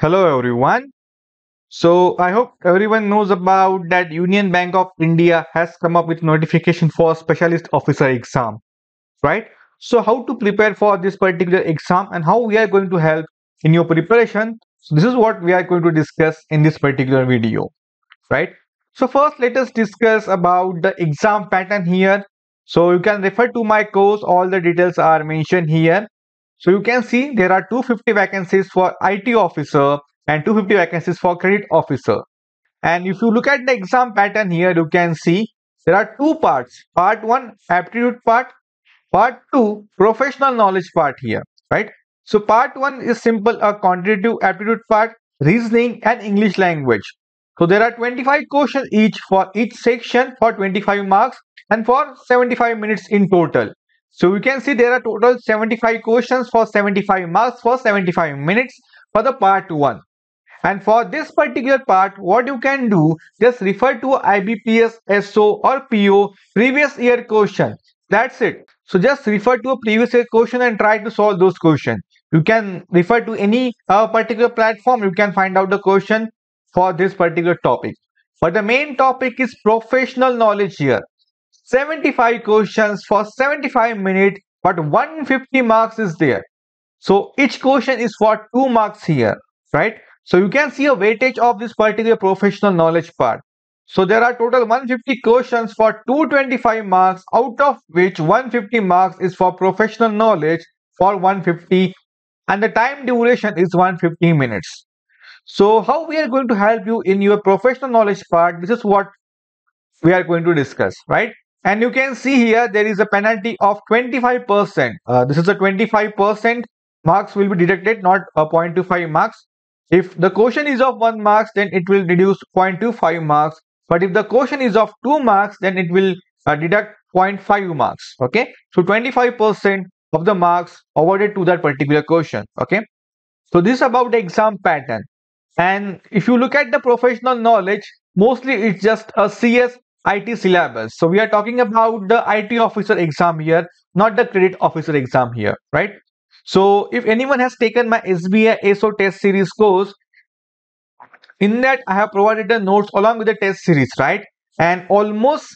Hello everyone. So I hope everyone knows about that Union Bank of India has come up with notification for specialist officer exam, right? So how to prepare for this particular exam and how we are going to help in your preparation. So this is what we are going to discuss in this particular video, right? So first let us discuss about the exam pattern here. So you can refer to my course. All the details are mentioned here. So you can see there are 250 vacancies for IT officer and 250 vacancies for credit officer. And if you look at the exam pattern here, you can see there are two parts. Part 1 aptitude part, part 2 professional knowledge part here, right? So part 1 is simple a quantitative aptitude part, reasoning and English language. So there are 25 questions each for each section for 25 marks and for 75 minutes in total. So you can see there are total 75 questions for 75 marks for 75 minutes for the part 1. And for this particular part, what you can do, just refer to IBPS, SO or PO previous year question. That's it. So just refer to a previous year question and try to solve those questions. You can refer to any uh, particular platform. You can find out the question for this particular topic. But the main topic is professional knowledge here. 75 questions for 75 minutes but 150 marks is there. So each question is for 2 marks here right? So you can see a weightage of this particular professional knowledge part. So there are total 150 questions for 225 marks out of which 150 marks is for professional knowledge for 150 and the time duration is 150 minutes. So how we are going to help you in your professional knowledge part this is what we are going to discuss right and you can see here there is a penalty of 25%. Uh, this is a 25% marks will be deducted, not a 0.25 marks. If the question is of 1 marks, then it will reduce 0.25 marks. But if the question is of 2 marks, then it will uh, deduct 0.5 marks. Okay. So 25% of the marks awarded to that particular question. Okay. So this is about the exam pattern. And if you look at the professional knowledge, mostly it's just a CS IT syllabus. So we are talking about the IT officer exam here, not the credit officer exam here, right? So if anyone has taken my SBI ASO test series course, in that I have provided the notes along with the test series, right? And almost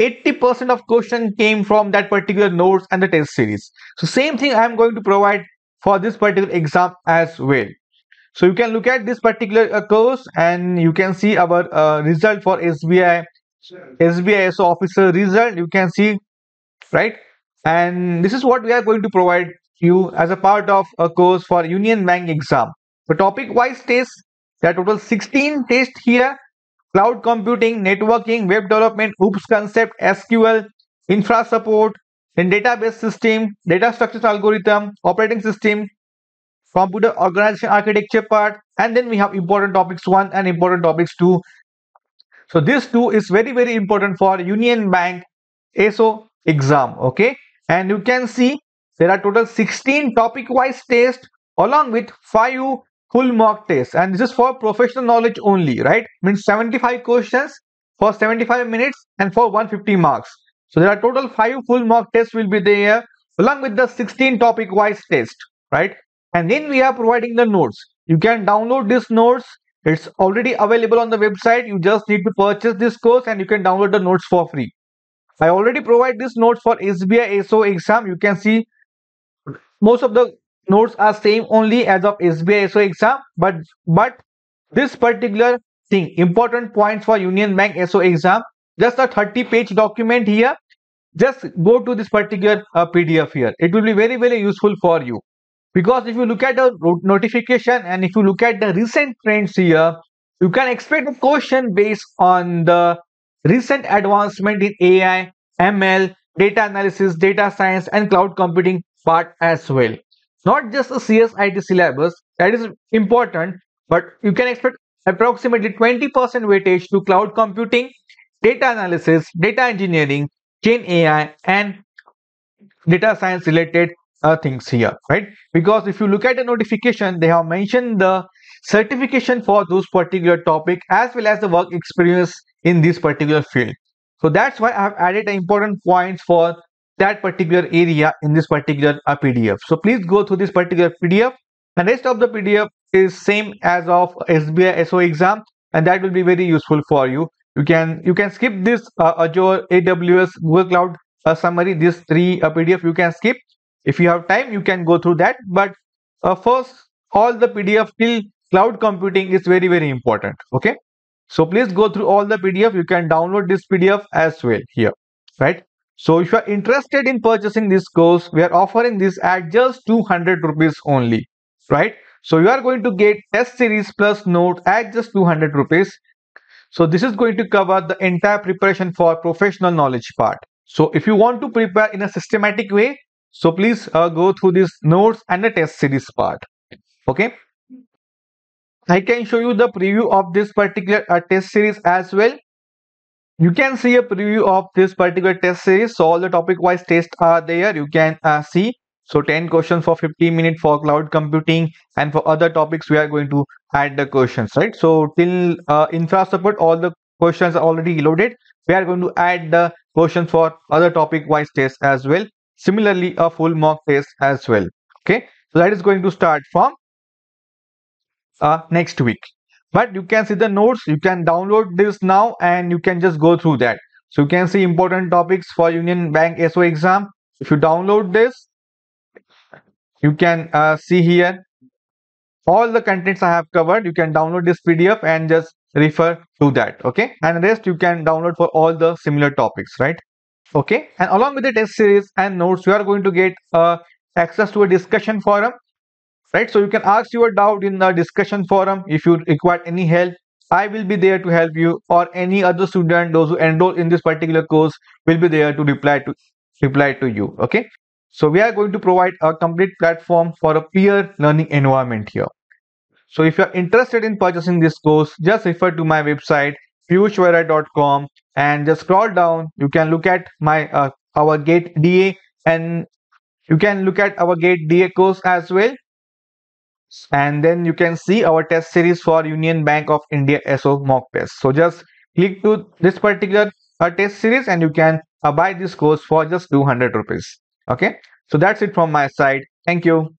80% of question came from that particular notes and the test series. So same thing I am going to provide for this particular exam as well. So you can look at this particular uh, course and you can see our uh, result for SBI SBI SO officer result you can see right? And this is what we are going to provide you as a part of a course for Union Bank exam. The topic wise test there are total 16 tests here. Cloud computing, networking, web development, OOPS concept, SQL, infra support, then database system, data structures algorithm, operating system, computer organization architecture part and then we have important topics 1 and important topics 2 so this too is very very important for Union Bank ASO exam. Okay. And you can see there are total 16 topic wise tests along with 5 full mock tests. And this is for professional knowledge only, right? Means 75 questions for 75 minutes and for 150 marks. So there are total 5 full mock tests will be there along with the 16 topic wise test, right? And then we are providing the notes. You can download these notes it's already available on the website. You just need to purchase this course and you can download the notes for free. I already provide this notes for SBI ASO exam. You can see most of the notes are same only as of SBI ASO exam. But, but this particular thing, important points for Union Bank ASO exam, just a 30 page document here. Just go to this particular uh, PDF here. It will be very, very useful for you. Because if you look at the notification and if you look at the recent trends here, you can expect a question based on the recent advancement in AI, ML, data analysis, data science and cloud computing part as well. Not just a CSIT syllabus, that is important, but you can expect approximately 20% weightage to cloud computing, data analysis, data engineering, gen AI and data science related uh, things here, right? Because if you look at the notification, they have mentioned the certification for those particular topic as well as the work experience in this particular field. So that's why I have added important points for that particular area in this particular uh, PDF. So please go through this particular PDF and rest of the PDF is same as of SBI SO exam and that will be very useful for you. You can you can skip this uh, Azure, AWS, Google Cloud uh, summary. These three uh, PDF you can skip. If you have time, you can go through that. But uh, first, all the PDF till cloud computing is very very important. Okay, so please go through all the PDF. You can download this PDF as well here, right? So if you are interested in purchasing this course, we are offering this at just 200 rupees only, right? So you are going to get test series plus note at just 200 rupees. So this is going to cover the entire preparation for professional knowledge part. So if you want to prepare in a systematic way, so please uh, go through these notes and the test series part. Okay. I can show you the preview of this particular uh, test series as well. You can see a preview of this particular test series. So all the topic wise tests are there. You can uh, see. So 10 questions for 15 minutes for cloud computing and for other topics we are going to add the questions, right? So till uh, infra support, all the questions are already loaded. We are going to add the questions for other topic wise tests as well. Similarly, a full mock test as well. Okay, so that is going to start from uh, next week. But you can see the notes. You can download this now and you can just go through that. So you can see important topics for Union Bank SO exam. If you download this, you can uh, see here all the contents I have covered. You can download this PDF and just refer to that. Okay. And rest you can download for all the similar topics, right? Okay. And along with the test series and notes, you are going to get uh, access to a discussion forum right? So you can ask your doubt in the discussion forum. If you require any help i will be there to help you or any other student those who enroll in this particular course will be there to reply to reply to you. Okay? So we are going to provide a complete platform for a peer learning environment here. So if you are interested in purchasing this course just refer to my website piyushwairale.com and just scroll down you can look at my uh, our gate da and you can look at our gate da course as well and then you can see our test series for Union Bank of India SO mock test. So just click to this particular uh, test series and you can uh, buy this course for just 200 rupees. Okay. So that's it from my side. Thank you.